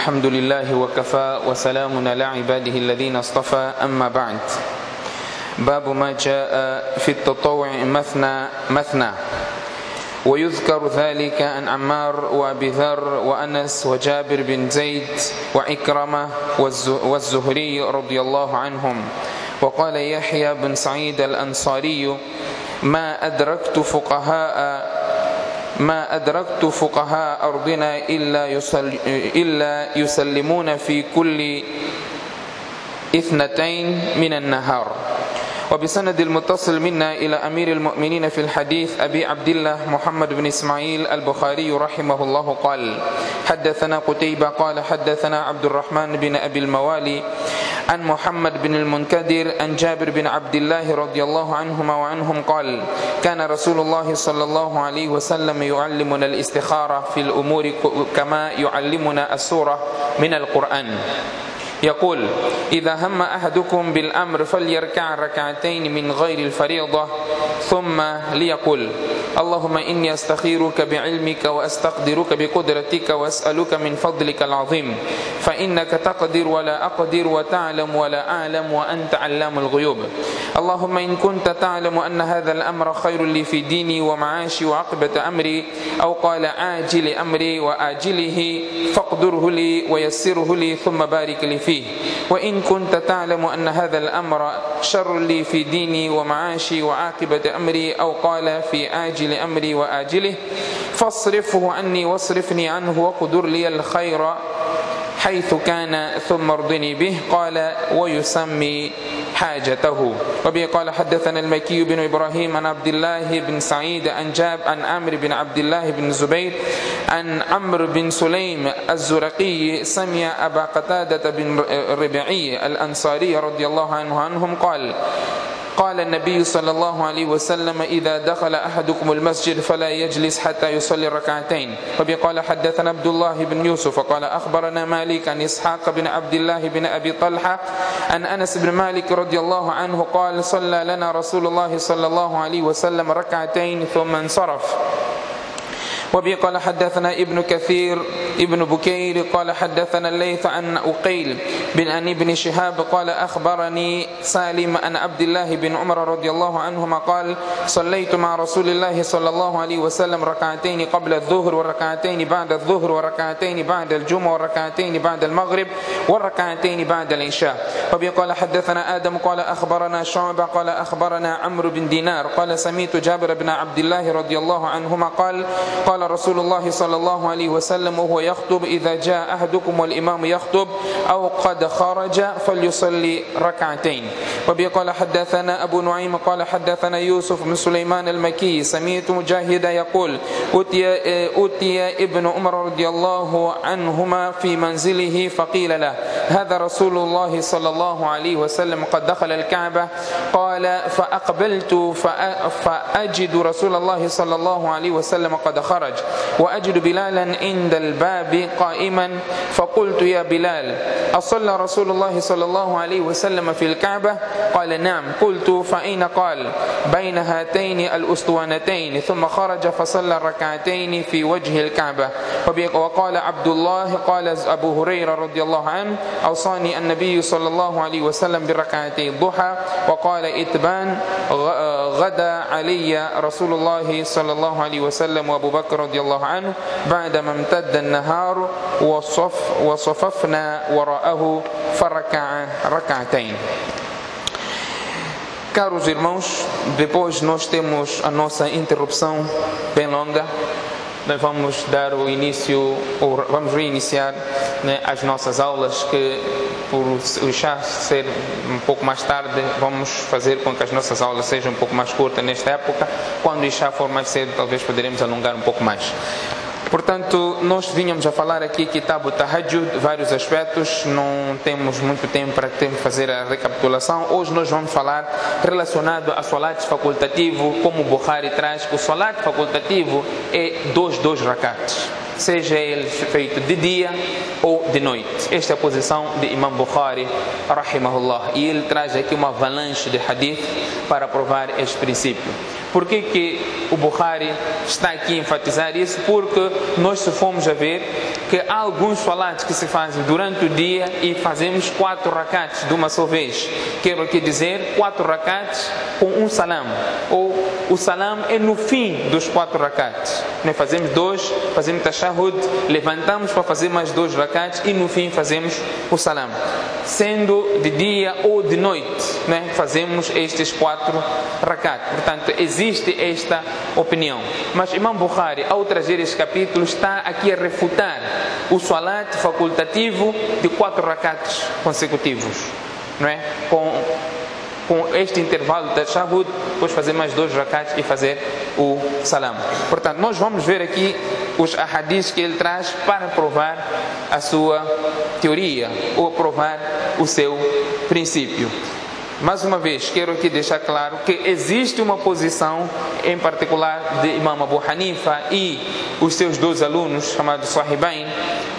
الحمد لله وكفى وسلام على عباده الذين اصطفى. أما بعد باب ما جاء في التطوع مثنى مثنى. ويذكر ذلك عن عمار وأبي ذر وأنس وجابر بن زيد وعكرمه والزهري رضي الله عنهم. وقال يحيى بن سعيد الأنصاري ما أدركت فقهاء ما أدركت فقهاء أرضنا إلا, يسل إلا يسلمون في كل إثنتين من النهار. وبسند المتصل منا إلى أمير المؤمنين في الحديث أبي عبد الله محمد بن إسماعيل البخاري رحمه الله قال حدثنا قتيبة قال حدثنا عبد الرحمن بن أبي الموالي عن محمد بن المنكدر عن جابر بن عبد الله رضي الله عنهما وعنهم قال كان رسول الله صلى الله عليه وسلم يعلمنا الاستخارة في الأمور كما يعلمنا السورة من القرآن. يقول إذا هم أحدكم بالأمر فليركع ركعتين من غير الفريضة ثم ليقول اللهم إني أستخيرك بعلمك وأستقدرك بقدرتك وأسألك من فضلك العظيم. فإنك تقدر ولا أقدر وتعلم ولا أعلم وأنت علام الغيوب. اللهم إن كنت تعلم أن هذا الأمر خير لي في ديني ومعاشي وعقبة أمري أو قال عاجل أمري وآجله فاقدره لي ويسره لي ثم بارك لي فيه. وإن كنت تعلم أن هذا الأمر شر لي في ديني ومعاشي وعاقبة أمري أو قال في آجل أمري وآجله فاصرفه عني واصرفني عنه وقدر لي الخير حيث كان ثم ارضني به قال ويسمي حاجته. وبه قال حدثنا المكي بن إبراهيم عن عبد الله بن سعيد عن جاب عن عمرو بن عبد الله بن زبير عن عمرو بن سليم الزرقي سمع أبا قتادة بن ربيعي الأنصاري رضي الله عنه عنهم قال قال النبي صلى الله عليه وسلم إذا دخل أحدكم المسجد فلا يجلس حتى يصلي ركعتين وبه قال حدثنا عبد الله بن يوسف. قال أخبرنا مالك عن إسحاق بن عبد الله بن أبي طلحة عن أنس بن مالك رضي الله عنه قال صلى لنا رسول الله صلى الله عليه وسلم ركعتين ثم انصرف. وبه قال حدثنا ابن كثير ابن بكير قال حدثنا الليث عن أقيل بن أن ابن شهاب قال أخبرني سالم عن عبد الله بن عمر رضي الله عنهما قال صليت مع رسول الله صلى الله عليه وسلم ركعتين قبل الظهر وركعتين بعد الظهر وركعتين بعد الجمعة وركعتين بعد المغرب وركعتين بعد العشاء. وبه قال حدثنا آدم قال أخبرنا شعبة قال أخبرنا عمرو بن دينار قال سميت جابر بن عبد الله رضي الله عنهما قال قال قال رسول الله صلى الله عليه وسلم وهو يخطب إذا جاء أحدكم والإمام يخطب أو قد خرج فليصلي ركعتين. وبه قال حدثنا أبو نعيم قال حدثنا يوسف بن سليمان المكي سميت مجاهد يقول أتي, أتي ابن عمر رضي الله عنهما في منزله فقيل له هذا رسول الله صلى الله عليه وسلم قد دخل الكعبة؟ قال فأقبلت فأجد رسول الله صلى الله عليه وسلم قد خرج. وأجد بلالا عند الباب قائما. فقلت يا بلال أصلى رسول الله صلى الله عليه وسلم في الكعبة؟ قال نعم. قلت فأين؟ قال بين هاتين الأسطوانتين. ثم خرج فصلى ركعتين في وجه الكعبة. وقال عبد الله قال أبو هريرة رضي الله عنه أوصاني النبي صلى الله عليه وسلم بركعتي الضحى. وقال إتبان غدا علي رسول الله صلى الله عليه وسلم وأبو بكر Caros irmãos, depois nós temos a nossa interrupção bem longa. Nós vamos dar o início, ou vamos reiniciar né, as nossas aulas que por o chá ser um pouco mais tarde, vamos fazer com que as nossas aulas sejam um pouco mais curtas nesta época. Quando o chá for mais cedo, talvez poderemos alongar um pouco mais. Portanto, nós vínhamos a falar aqui Kitab Tahajjud, vários aspectos, não temos muito tempo para fazer a recapitulação. Hoje nós vamos falar relacionado a salat facultativo, como o Bukhari traz, que o salat facultativo é dois, dois rakats, seja ele feito de dia ou de noite. Esta é a posição de Imam Bukhari, rahimahullah. E ele traz aqui uma avalanche de hadith para provar este princípio. Por que, que o Bukhari está aqui a enfatizar isso? Porque nós se formos a ver que há alguns salatos que se fazem durante o dia e fazemos quatro rakats de uma só vez. Quero aqui dizer quatro rakats com um salam. Ou o salam é no fim dos quatro rakats. Nós fazemos dois, fazemos tashahud, levantamos para fazer mais dois rakats e no fim fazemos o salam. Sendo de dia ou de noite, né, fazemos estes quatro rakats. Portanto, existe esta opinião. Mas Imam Bukhari, ao trazer este capítulo, está aqui a refutar o salat facultativo de quatro rakats consecutivos. Não é? Com com este intervalo de tashahud, depois fazer mais dois rakats e fazer o salam. Portanto, nós vamos ver aqui os ahadis que ele traz para provar a sua teoria ou provar o seu princípio. Mais uma vez, quero aqui deixar claro que existe uma posição, em particular de Imam Abu Hanifa e os seus dois alunos, chamados Sahibain,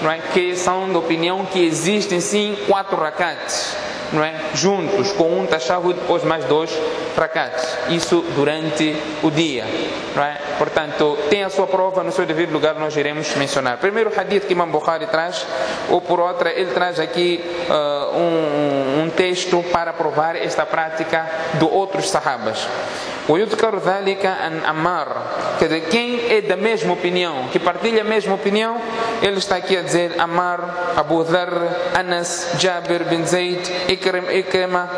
não é? que são da opinião que existem sim quatro rakats não é? juntos com um tashahud depois mais dois rakats isso durante o dia não é? portanto tem a sua prova no seu devido lugar nós iremos mencionar primeiro hadith que Imam Bukhari traz ou por outra ele traz aqui uh, um texto para provar esta prática de outros sahabas ويذكر ذلك عن Ammar quer dizer, quem é da mesma opinião que partilha a mesma opinião ele está aqui a dizer Ammar, Abu Dhar, Anas, Jabir bin Zayd Ikrim, Ikrima,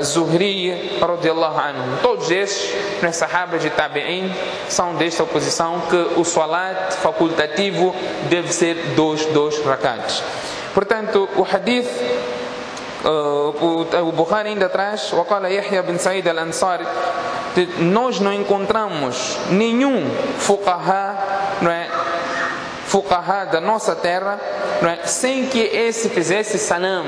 uh, Zuhri radiallahu anhu todos esses né, sahabas de Tabi'in são desta posição que o salat facultativo deve ser dois, dois rakats portanto o hadith o Bukhari ainda traz وقال يحيى بن سعيد الأنصاري nós não encontramos nenhum fuqaha não é fuqaha da nossa terra não é sem que esse fizesse salam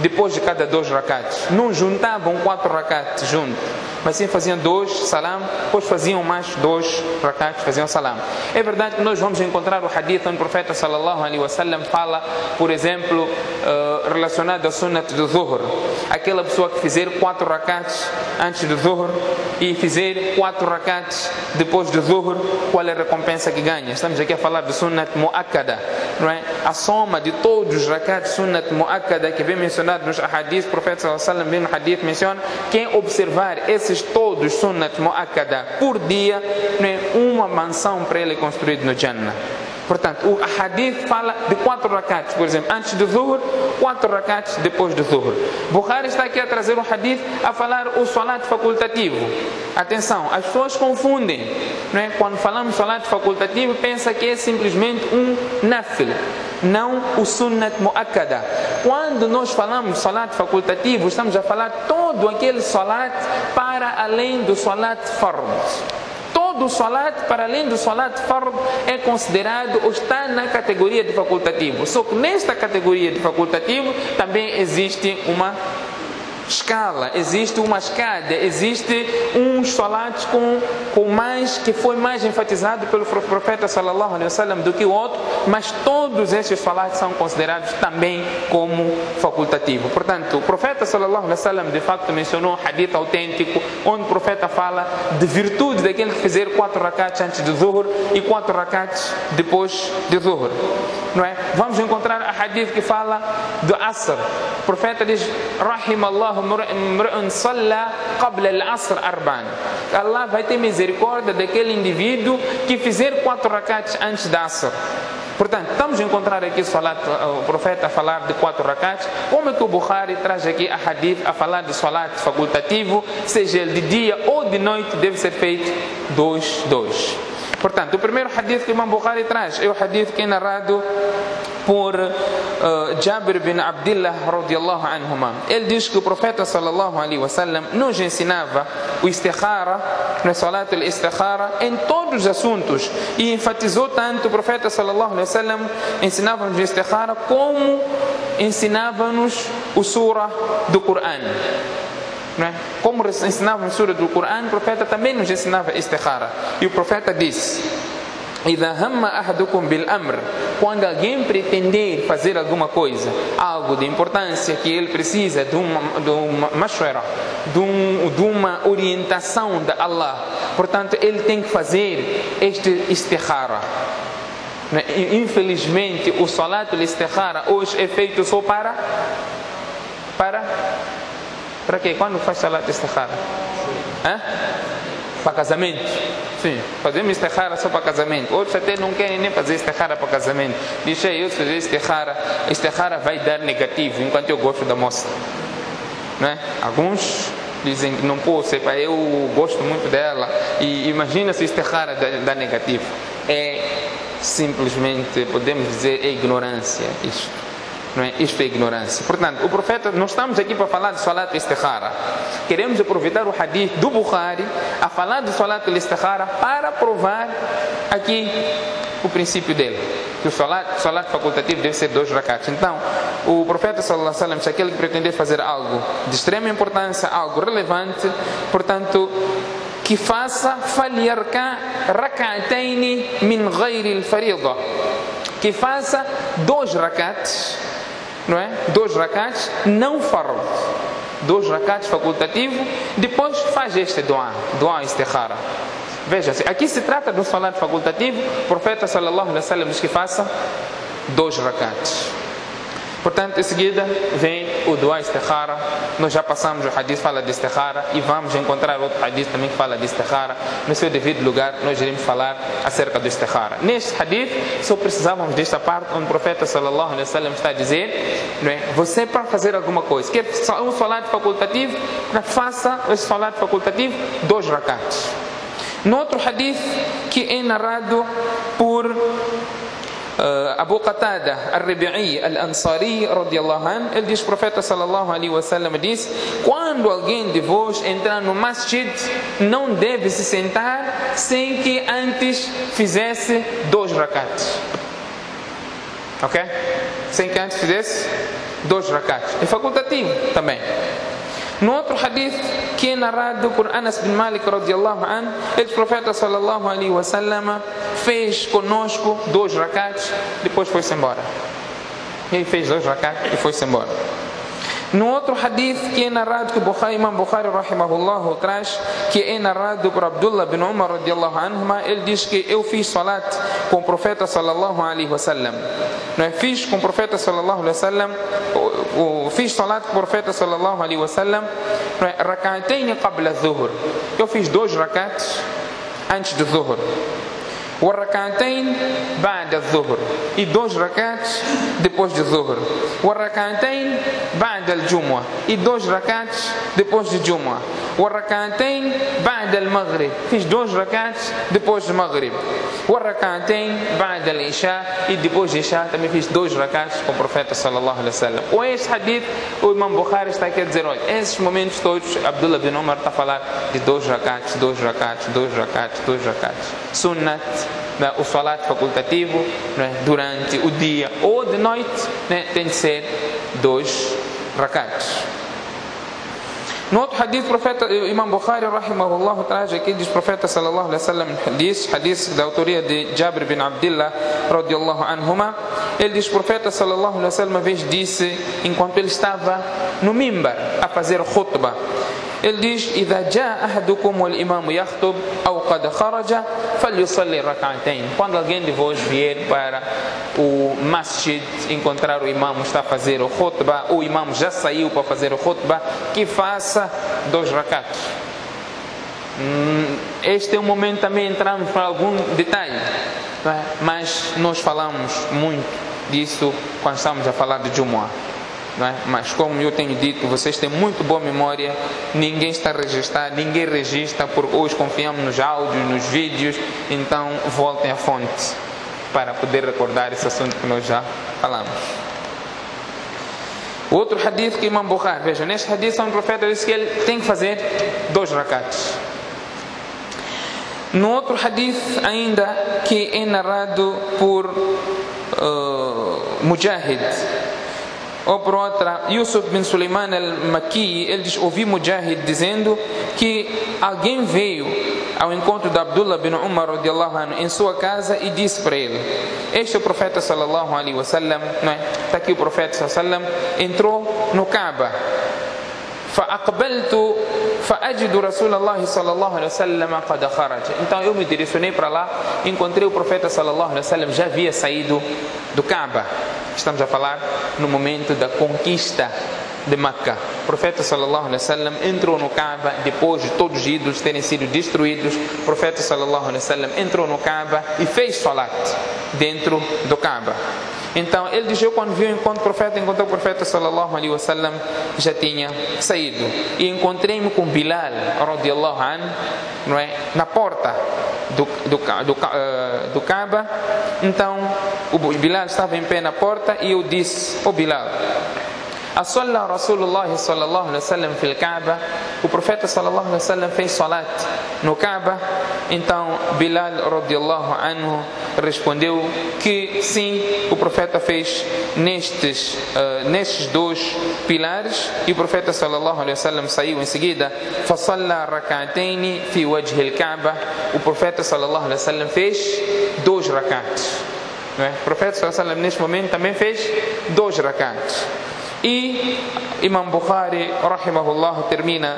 depois de cada dois rakats não juntavam quatro rakats juntos mas sim faziam dois salam, depois faziam mais dois rakats, faziam salam. É verdade que nós vamos encontrar o hadith onde o profeta sallallahu alaihi wasallam fala, por exemplo, uh, relacionado à sunnat do zuhr. Aquela pessoa que fizer quatro rakats antes do zuhr e fizer quatro rakats depois do zuhr, qual é a recompensa que ganha? Estamos aqui a falar de sunnat muakkada, não é? A soma de todos os rakats sunnat muakkada que vem mencionado nos hadiths, o profeta sallallahu alaihi no hadith menciona, quem observar esses todos sunnat mu'akkada por dia, né, uma mansão para ele construída no Jannah. Portanto, o hadith fala de quatro rakats, por exemplo, antes do zuhur, quatro rakats depois do zuhur. Bukhari está aqui a trazer um hadith a falar o salat facultativo. Atenção, as pessoas confundem. Não é? Quando falamos salat facultativo, pensa que é simplesmente um nafil, não o sunnat muakkada. Quando nós falamos salat facultativo, estamos a falar todo aquele salat para além do salat fard todo salat, para além do salat fard, é considerado ou está na categoria de facultativo. Só que nesta categoria de facultativo também existe uma escala, existe uma escada, existe um salat com, com mais, que foi mais enfatizado pelo profeta sallallahu alaihi wasallam do que o outro, mas todos esses salats são considerados também como facultativo. Portanto, o profeta sallallahu alaihi wasallam de facto mencionou um hadith autêntico onde o profeta fala de virtude daquele que fizer quatro rakats antes do zuhur e quatro rakats depois do zuhur. Não é? Vamos encontrar a hadith que fala do asr. O profeta diz: Rahimallahu Allah vai ter misericórdia daquele indivíduo que fizer quatro rakats antes da asr. Portanto, estamos a encontrar aqui o profeta a falar de quatro rakats. Como é que o Bukhari traz aqui a hadith a falar de salat facultativo, seja ele de dia ou de noite, deve ser feito dois, dois. Portanto, o primeiro hadith que o Imam Bukhari traz é o hadith que é narrado por uh, Jabir bin Abdullah radiallahu anhuma. Ele diz que o profeta sallallahu alaihi wasallam nos ensinava o istikhara, na salat al-istikhara, em todos os assuntos e enfatizou tanto o profeta sallallahu alaihi wasallam ensinava-nos o istikhara como ensinava-nos o surah do Coran. Né? Como ensinava a sura do Coran, o profeta também nos ensinava istikhara. E o profeta disse: quando alguém pretender fazer alguma coisa, algo de importância que ele precisa de uma, de uma mashwara, de, um, de uma orientação de Allah, portanto ele tem que fazer este istikhara. Né? Infelizmente o salatul de istikhara hoje é feito só para para para quê? Quando faz salat istihara? Hã? Para casamento. Sim, fazemos istihara só para casamento. Outros até não querem nem fazer istihara para casamento. Dizem, eu fazer istihara, istihara vai dar negativo, enquanto eu gosto da moça. Né? Alguns dizem que não posso, eu gosto muito dela. E imagina se istihara dá, dá negativo. É simplesmente, podemos dizer, é ignorância isto. Não é? Isto é ignorância. Portanto, o profeta, não estamos aqui para falar de Salat Istikhara. Queremos aproveitar o hadith do Bukhari a falar de Salat Istikhara para provar aqui o princípio dele. Que o Salat, salat facultativo deve ser dois rakats. Então, o profeta sallallahu alaihi wasallam, se aquele que pretender fazer algo de extrema importância, algo relevante, portanto, que faça falyarka rak'atayn min ghairi al-fariida que faça dois rakats não é? Dois rakats não fard. Dois rakats facultativo. Depois faz este dua, dua istikhara. Veja-se, aqui se trata de um salat facultativo. O profeta sallallahu alaihi wasallam diz que faça dois rakats. Portanto, em seguida vem o dua istikhara. Nós já passamos o hadith fala de istikhara e vamos encontrar outro hadith também que fala de istikhara. No seu devido lugar, nós iremos falar acerca do istikhara. Neste hadith, só precisávamos desta parte onde o profeta sallallahu alaihi wasallam está a dizer, não é? Você para fazer alguma coisa, quer um salat facultativo, faça esse salat facultativo dois rakats. No outro hadith que é narrado por Abu Qatada al-Rabi'i al-Ansari radiyallahu anhu, ele diz, o profeta sallallahu alaihi wasallam diz, quando alguém de vós entrar no masjid, não deve se sentar sem que antes fizesse dois rakats. Ok? Sem que antes fizesse dois rakats. É facultativo também. No outro hadith que é narrado por Anas bin Malik radiallahu an, ele profeta sallallahu alaihi wasallam fez conosco dois rakats, depois foi-se embora. Ele fez dois rakats e foi-se embora. No outro hadith que é narrado que Bukhari, Imam Bukhari rahimahullah traz, que é narrado por Abdullah bin Umar radiallahu anhuma, ele diz que eu fiz salat com o profeta sallallahu alaihi wasallam. Não é? Fiz com o profeta sallallahu alaihi wasallam, وفي صلاة بروفيت صلى الله عليه وسلم ركعتين قبل الظهر. يو فيش دوج ركعت أنش الظهر. والركعتين بعد الظهر. e ركعت rakats الظهر. والركعتين بعد الجمعة. e ركعت rakats الجمعة. والركعتين بعد المغرب. فيش دوج ركعت depois المغرب O rak'atain ba'da al-isha e depois de isha também fiz dois rak'ats com o profeta sallallahu alaihi wasallam. Ou este hadith, o Imam Bukhari está aqui a dizer, olha, esses momentos todos, Abdullah bin Omar está a falar de dois rak'ats, dois rak'ats, dois rak'ats, dois rak'ats. Sunnat, né, o salat facultativo né, durante o dia ou de noite, né, tem de ser dois rak'ats. No outro hadith, profeta Imam Bukhari, rahimahullah, traz aqui, diz o profeta sallallahu alaihi wasallam, diz, hadith da autoria de Jabir bin Abdullah, radiallahu anhuma, ele diz, o profeta sallallahu alaihi wasallam, uma vez disse, enquanto ele estava no mimbar, a fazer khutbah, ele diz. Quando alguém de vós vier para o masjid encontrar o imam está a fazer o khutbah, o imam já saiu para fazer o khutbah, que faça dois rakats. Hum, este é um momento também entramos para algum detalhe, é? mas nós falamos muito disso quando estamos a falar de Jumu'ah. É? Mas como eu tenho dito, vocês têm muito boa memória, ninguém está registrado, ninguém registra, porque hoje confiamos nos áudios, nos vídeos, então voltem à fonte para poder recordar esse assunto que nós já falamos. Outro hadith que Imam Bukhari, veja, neste hadith o profeta disse que ele tem que fazer dois rakats. No outro hadith ainda que é narrado por uh, Mujahid, ou por outra, Yusuf bin Suleiman al-Maki, ele diz, ouvi Mujahid dizendo que alguém veio ao encontro de Abdullah bin Umar radiallahu anhu, em sua casa e disse para ele, este é o profeta sallallahu alaihi wasallam, não é? Está aqui o profeta sallallahu alaihi wasallam, entrou no Kaaba, فأقبلت فأجد رسول الله صلى الله عليه وسلم قد خرج então eu me direcionei para lá encontrei o profeta sallallahu alaihi wasallam já havia saído do Kaaba estamos a falar no momento da conquista de Meca. O profeta sallallahu alaihi wasallam entrou no Kaaba depois de todos os ídolos terem sido destruídos. O profeta sallallahu alaihi wasallam entrou no Kaaba e fez salat dentro do Kaaba. Então ele diz: Eu quando vi o encontro do profeta, encontrei o profeta sallallahu alaihi wasallam já tinha saído. E encontrei-me com Bilal radiallahu an, não é? Na porta do, do, do, uh, do Kaaba. Então o Bilal estava em pé na porta e eu disse: Ô oh Bilal. Asalla Rasulullah sallallahu alaihi wasallam fil Kaaba. O profeta sallallahu alaihi wasallam fez salat no Kaaba. Então Bilal radiyallahu anhu respondeu que sim, o profeta fez nestes uh, nestes dois pilares e o profeta sallallahu alaihi wasallam saiu em seguida. Fasalla rak'atayn fi wajh al-Kaaba. O profeta sallallahu alaihi wasallam fez dois rakats. É? Né? O profeta sallallahu alaihi wasallam neste momento também fez dois rakats e Imam Bukhari, rahimahullah, termina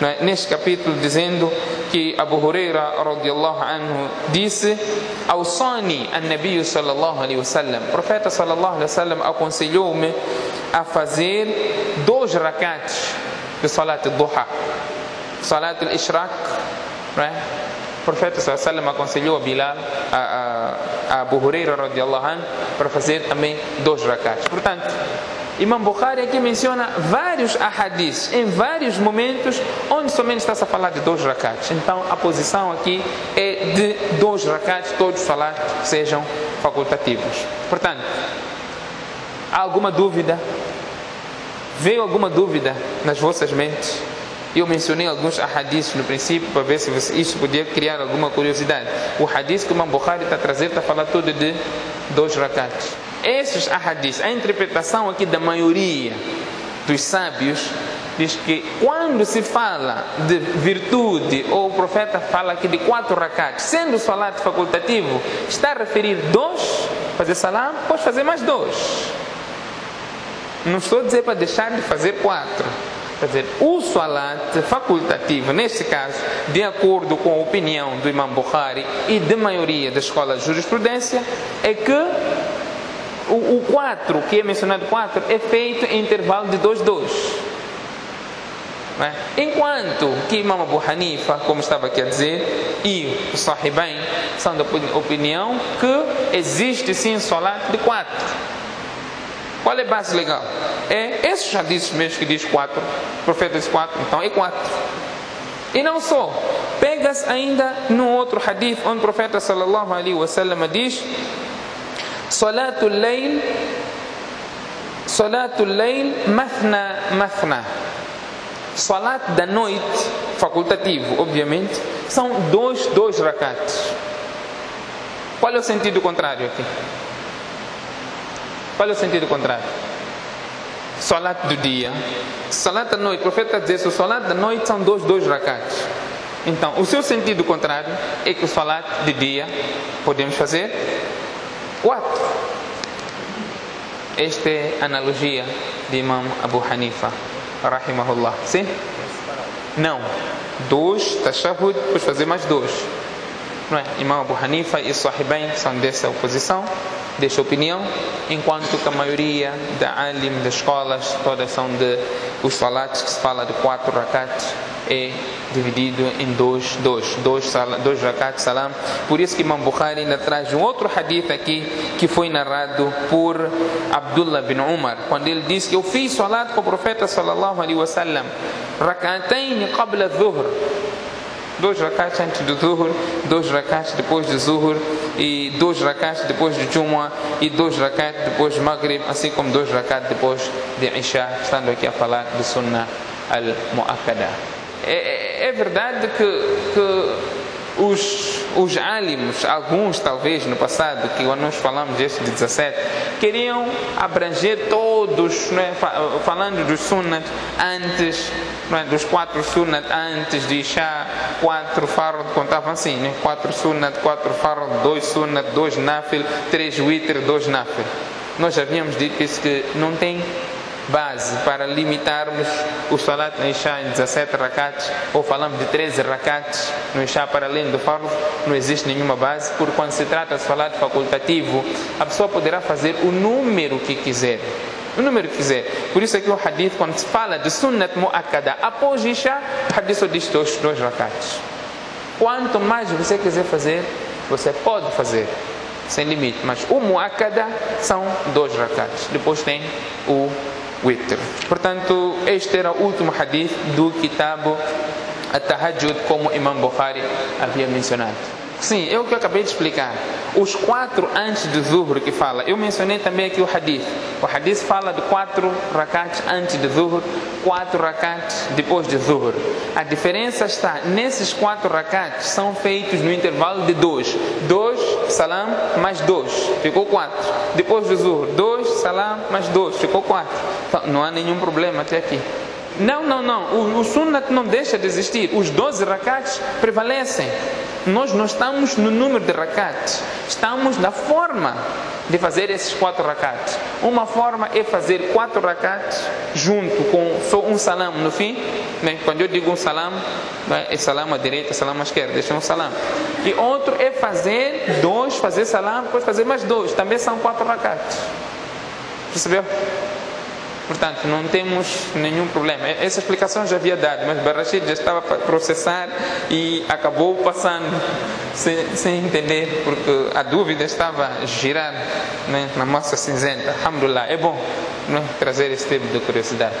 né, neste capítulo dizendo que Abu Huraira, radiallahu anhu, disse ao Sani, a Nabi sallallahu alaihi wasallam, o profeta sallallahu alaihi wasallam aconselhou-me a fazer dois rakats de salat duha, salat al-ishraq, né? O profeta sallallahu aconselhou a Bilal, a, a, a Abu Huraira, radiallahu anhu, para fazer também dois rakats. Portanto, Imam Bukhari aqui menciona vários ahadis em vários momentos onde somente está-se a falar de dois rakats. Então a posição aqui é de dois rakats, todos falar sejam facultativos. Portanto, há alguma dúvida? Veio alguma dúvida nas vossas mentes? Eu mencionei alguns ahadis no princípio para ver se isso podia criar alguma curiosidade. O hadith que o Imam Bukhari está trazendo está a falar tudo de dois rakats. Esses ahadis, a interpretação aqui da maioria dos sábios, diz que quando se fala de virtude, ou o profeta fala aqui de quatro rakats, sendo o salat facultativo, está a referir dois, fazer salam, pode fazer mais dois. Não estou a dizer para deixar de fazer quatro. Quer dizer, o salat facultativo, neste caso, de acordo com a opinião do Imam Bukhari e da maioria da escola de jurisprudência, é que o, 4, que é mencionado 4, é feito em intervalo de 2, 2. É? Enquanto que Imam Abu Hanifa, como estava aqui a dizer, e o Sahibain são da opinião que existe sim solar de 4. Qual é a base legal? É esses hadiths mesmo que diz 4, profeta diz 4, então é 4. E não só, pegas ainda no outro hadith onde o profeta sallallahu alaihi wasallam diz Salatul Layl Salatul Layl Mathna Mathna Salat da noite facultativo, obviamente, são dois, dois rakats. Qual é o sentido contrário aqui? Qual é o sentido contrário? Salat do dia. Salat da noite. O profeta diz que o salat da noite são dois, dois rakats. Então, o seu sentido contrário é que o salat de dia podemos fazer Quatro. Esta é a analogia de Imam Abu Hanifa, rahimahullah. Sim? Não. Dois, tashahud, depois fazer mais dois. Não é? Imam Abu Hanifa e Sahibain são dessa oposição, dessa opinião, enquanto que a maioria da alim, das escolas, todas são de os salats que se fala de quatro rakats é dividido em dois, dois, dois, dois rakat salam. Por isso que Imam Bukhari ainda traz um outro hadith aqui que foi narrado por Abdullah bin Umar, quando ele diz que eu fiz salat com o profeta sallallahu alaihi wasallam, rakatain qabla dhuhr, dois rakats antes do Zuhur, dois rakats depois do Zuhur e dois rakats depois do Jumu'ah e dois rakats depois do Maghrib, assim como dois rakats depois de Isha, estando aqui a falar de Sunnah al-Mu'akkada. É, é, é verdade que, que os, os álimos, alguns talvez no passado, que nós falamos deste de 17, queriam abranger todos, é? falando dos sunat antes, é? dos quatro sunat antes de Isha, quatro farod, contavam assim, né? quatro sunat, quatro farod, dois sunat, dois nafil, três witr, dois nafil. Nós havíamos dito isso que não tem base para limitarmos o salat no Isha em 17 rakats ou falamos de 13 rakats no Isha para além do fardo, não existe nenhuma base, porque quando se trata de salat facultativo, a pessoa poderá fazer o número que quiser. O número que quiser. Por isso é que o hadith, quando se fala de sunnat mu'akkada após Isha, o hadith só diz dois, dois rakats. Quanto mais você quiser fazer, você pode fazer sem limite. Mas o muakkada são dois rakats. Depois tem o witr. Portanto, este era o último hadith do Kitab At-Tahajjud, como Imam Bukhari havia mencionado. Sim, é o que eu acabei de explicar. Os quatro antes do Zuhr que fala, eu mencionei também aqui o Hadith. O Hadith fala de quatro rakats antes do Zuhr, quatro rakats depois do Zuhr. A diferença está, nesses quatro rakats são feitos no intervalo de dois. Dois, salam, mais dois, ficou quatro. Depois do Zuhr, dois, salam, mais dois, ficou quatro. Então, não há nenhum problema até aqui. Não, não, não. O, o Sunnat não deixa de existir. Os 12 rakats prevalecem. Nós não estamos no número de rakats. Estamos na forma de fazer esses quatro rakats. Uma forma é fazer quatro rakats junto com só um salam no fim. Né? Quando eu digo um salam, é salam à direita, salam à esquerda, deixa um salam. E outro é fazer dois, fazer salam, depois fazer mais dois. Também são quatro rakats. Percebeu? Portanto, não temos nenhum problema. Essa explicação já havia dado, mas Barrachid já estava a processar e acabou passando sem, sem entender, porque a dúvida estava girar né, na massa cinzenta. Alhamdulillah, é bom né, trazer esse tipo de curiosidade.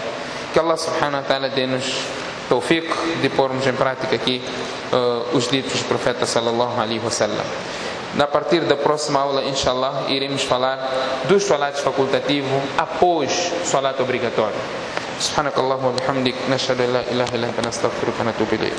Que Allah subhanahu wa ta'ala dê-nos tawfiq de pormos em prática aqui uh, os ditos do profeta sallallahu alaihi wasallam. Na partir da próxima aula, inshallah, iremos falar dos salatos facultativos após o salato obrigatório. سبحانك اللهم وبحمدك نشهد ان لا اله الا انت نستغفرك ونتوب اليك